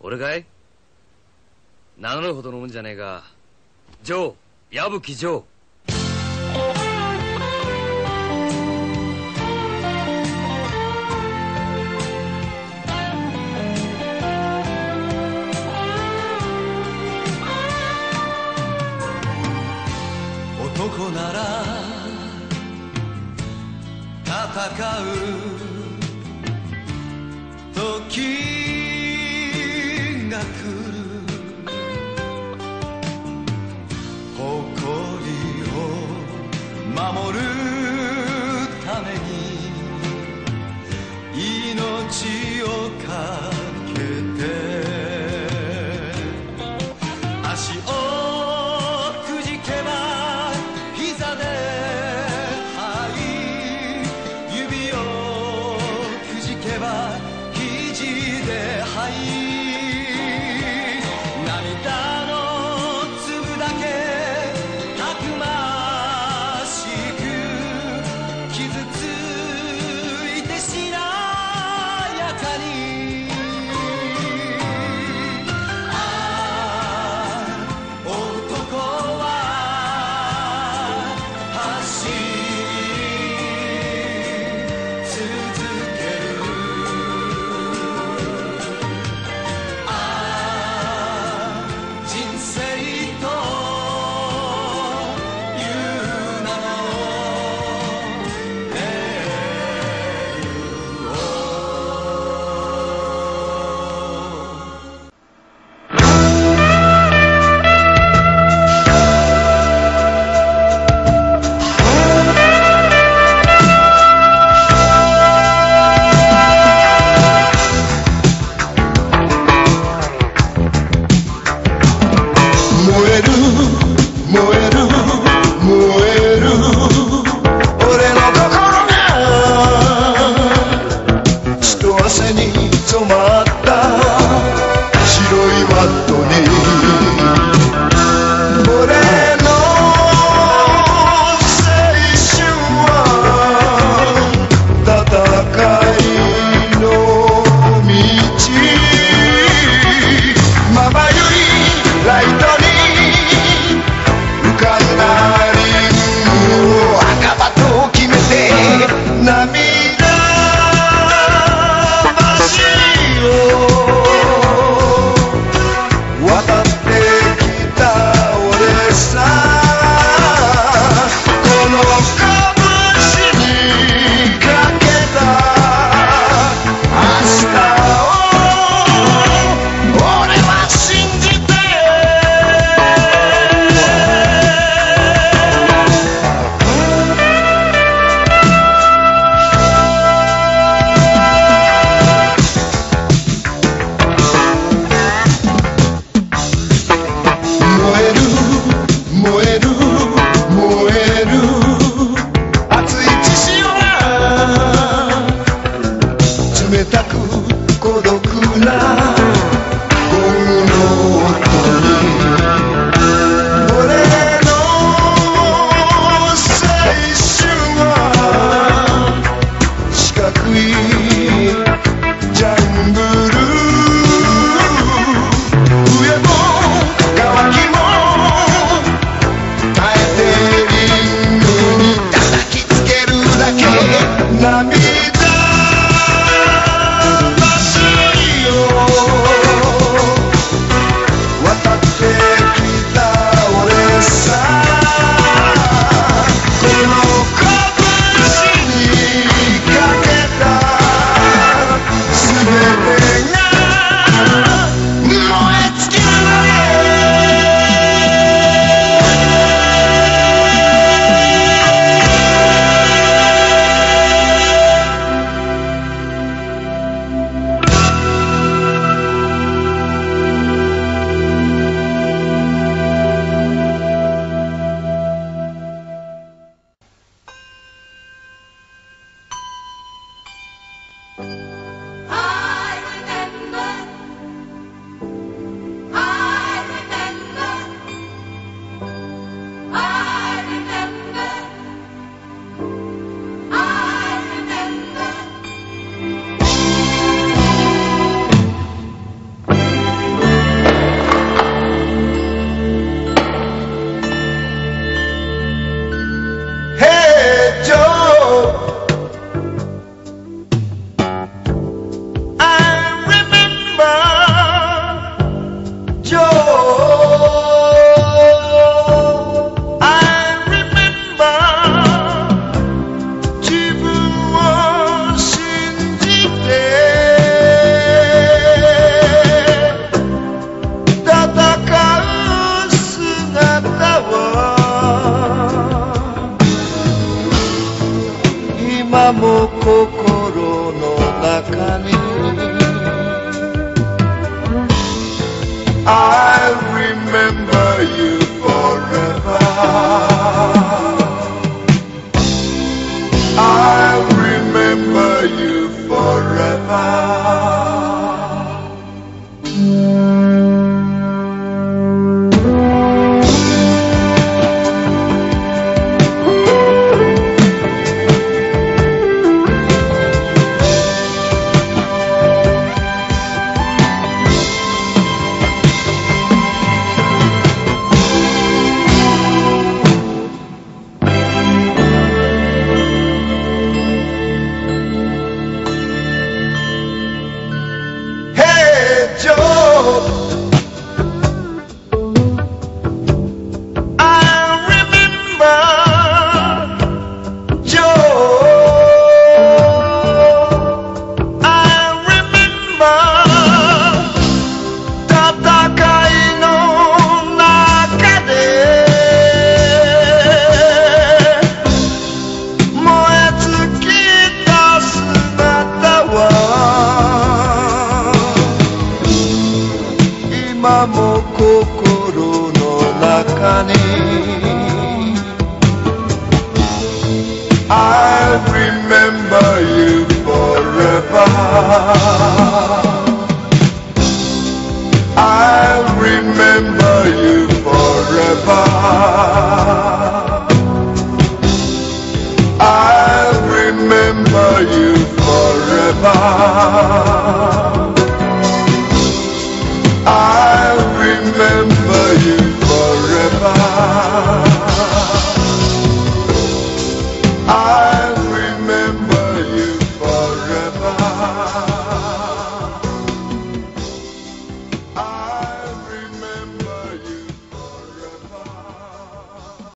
俺かい？名乗るほどのもんじゃねえがー矢吹ジョー。Senin, Tumar. we 今も心の中に I remember you forever. I remember you forever. I remember you forever. I remember you forever. I remember you forever